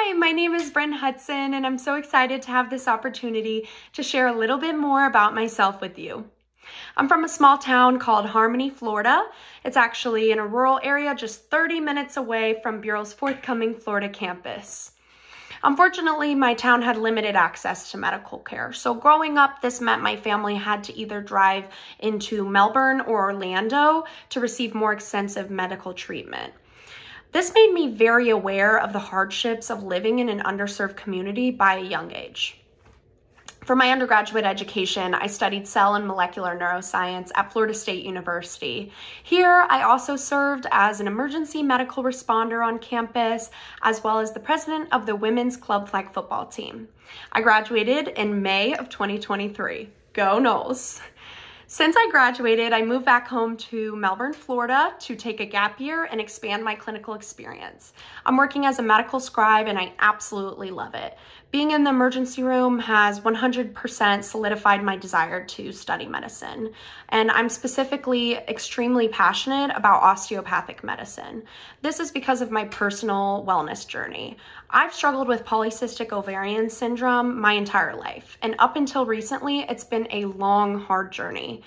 Hi, my name is Bryn Hudson, and I'm so excited to have this opportunity to share a little bit more about myself with you. I'm from a small town called Harmony, Florida. It's actually in a rural area just 30 minutes away from Burrell's forthcoming Florida campus. Unfortunately, my town had limited access to medical care. So growing up, this meant my family had to either drive into Melbourne or Orlando to receive more extensive medical treatment. This made me very aware of the hardships of living in an underserved community by a young age. For my undergraduate education, I studied cell and molecular neuroscience at Florida State University. Here, I also served as an emergency medical responder on campus, as well as the president of the women's club flag football team. I graduated in May of 2023. Go Noles! Since I graduated, I moved back home to Melbourne, Florida to take a gap year and expand my clinical experience. I'm working as a medical scribe and I absolutely love it. Being in the emergency room has 100% solidified my desire to study medicine. And I'm specifically extremely passionate about osteopathic medicine. This is because of my personal wellness journey. I've struggled with polycystic ovarian syndrome my entire life. And up until recently, it's been a long, hard journey.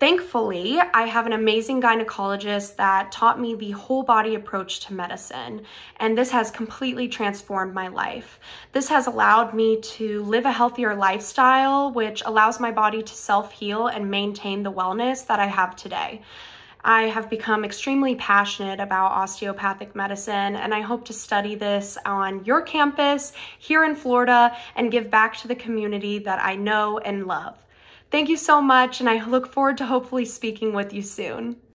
Thankfully, I have an amazing gynecologist that taught me the whole body approach to medicine, and this has completely transformed my life. This has allowed me to live a healthier lifestyle, which allows my body to self-heal and maintain the wellness that I have today. I have become extremely passionate about osteopathic medicine and I hope to study this on your campus here in Florida and give back to the community that I know and love. Thank you so much, and I look forward to hopefully speaking with you soon.